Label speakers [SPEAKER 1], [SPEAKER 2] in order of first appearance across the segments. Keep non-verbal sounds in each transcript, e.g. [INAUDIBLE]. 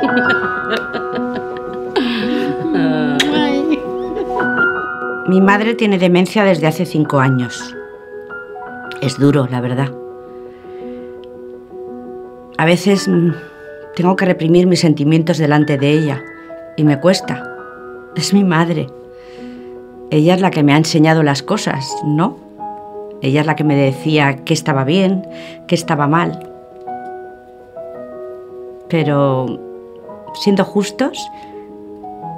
[SPEAKER 1] [LAUGHS] Mi madre tiene demencia desde hace cinco años. Es duro, la verdad. A veces mm, tengo que reprimir mis sentimientos delante de ella y me cuesta. Es mi madre. Ella es la que me ha enseñado las cosas, ¿no? Ella es la que me decía qué estaba bien, qué estaba mal. Pero, siendo justos,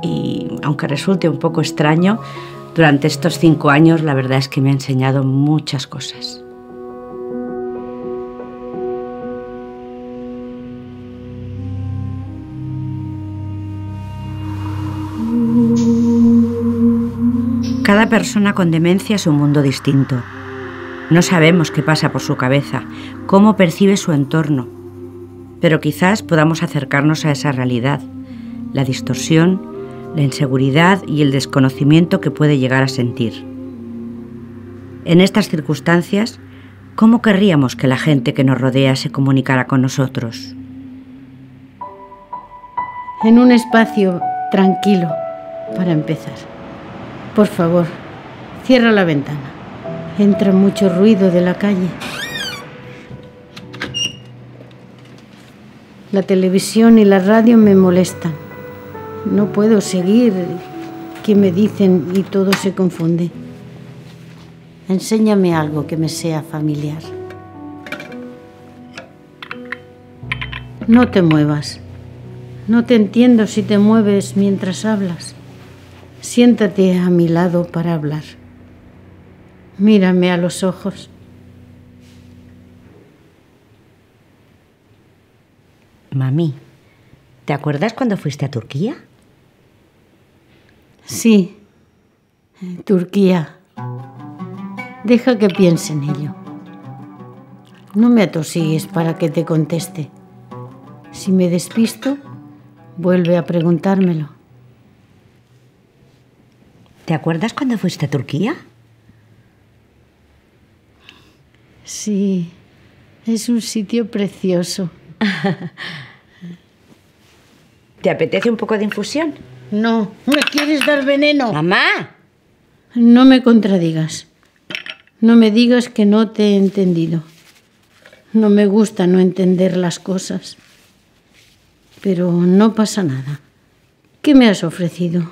[SPEAKER 1] y aunque resulte un poco extraño, durante estos cinco años la verdad es que me ha enseñado muchas cosas. Cada persona con demencia es un mundo distinto. No sabemos qué pasa por su cabeza, cómo percibe su entorno, pero quizás podamos acercarnos a esa realidad, la distorsión, la inseguridad y el desconocimiento que puede llegar a sentir. En estas circunstancias, ¿cómo querríamos que la gente que nos rodea se comunicara con nosotros?
[SPEAKER 2] En un espacio tranquilo, para empezar. Por favor, cierra la ventana. Entra mucho ruido de la calle. La televisión y la radio me molestan. No puedo seguir qué me dicen y todo se confunde. Enséñame algo que me sea familiar. No te muevas. No te entiendo si te mueves mientras hablas. Siéntate a mi lado para hablar. Mírame a los ojos.
[SPEAKER 1] Mami, ¿te acuerdas cuando fuiste a Turquía?
[SPEAKER 2] Sí, Turquía. Deja que piense en ello. No me atosigues para que te conteste. Si me despisto, vuelve a preguntármelo.
[SPEAKER 1] ¿Te acuerdas cuando fuiste a Turquía?
[SPEAKER 2] Sí, es un sitio precioso. [LAUGHS]
[SPEAKER 1] ¿Te apetece un poco de infusión?
[SPEAKER 2] No, ¿me quieres dar veneno?
[SPEAKER 1] ¡Mamá!
[SPEAKER 2] No me contradigas. No me digas que no te he entendido. No me gusta no entender las cosas. Pero no pasa nada. ¿Qué me has ofrecido?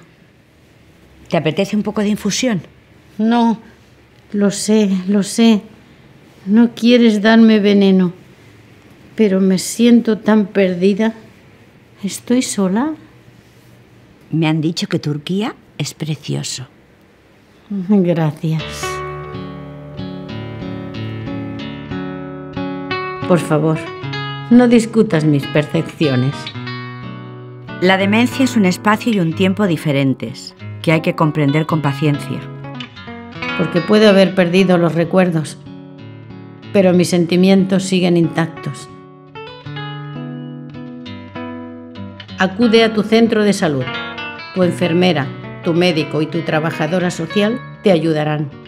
[SPEAKER 1] ¿Te apetece un poco de infusión?
[SPEAKER 2] No, lo sé, lo sé. No quieres darme veneno, pero me siento tan perdida. ¿Estoy sola?
[SPEAKER 1] Me han dicho que Turquía es precioso.
[SPEAKER 2] Gracias. Por favor, no discutas mis percepciones.
[SPEAKER 1] La demencia es un espacio y un tiempo diferentes que hay que comprender con paciencia.
[SPEAKER 2] Porque puedo haber perdido los recuerdos, pero mis sentimientos siguen intactos. Acude a tu centro de salud. Tu enfermera, tu médico y tu trabajadora social te ayudarán.